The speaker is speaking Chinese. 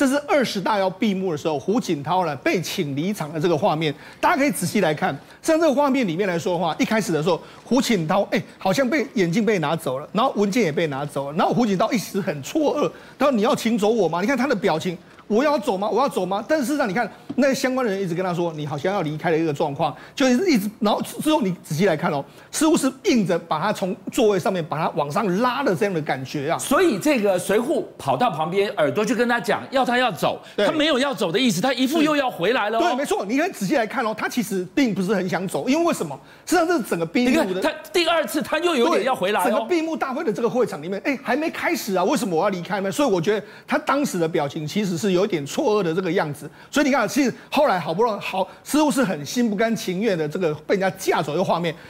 这是二十大要闭幕的时候，胡锦涛呢被请离场的这个画面，大家可以仔细来看。像这个画面里面来说的话，一开始的时候，胡锦涛哎好像被眼镜被拿走了，然后文件也被拿走了，然后胡锦涛一时很错愕，他说你要请走我吗？你看他的表情。我要走吗？我要走吗？但是事实上，你看那相关的人一直跟他说，你好像要离开的一个状况，就是一直，然后之后你仔细来看哦，似乎是硬着把他从座位上面把他往上拉的这样的感觉啊。所以这个随扈跑到旁边，耳朵就跟他讲，要他要走，他没有要走的意思，他一副又要回来了。对，没错，你可以仔细来看哦，他其实并不是很想走，因为为什么？实际上这是整个闭幕的，他第二次他又有点要回来。整个闭幕大会的这个会场里面，哎，还没开始啊，为什么我要离开呢？所以我觉得他当时的表情其实是有一点错愕的。这个样子，所以你看，其实后来好不容易好，似乎是很心不甘情愿的，这个被人家架走的画面。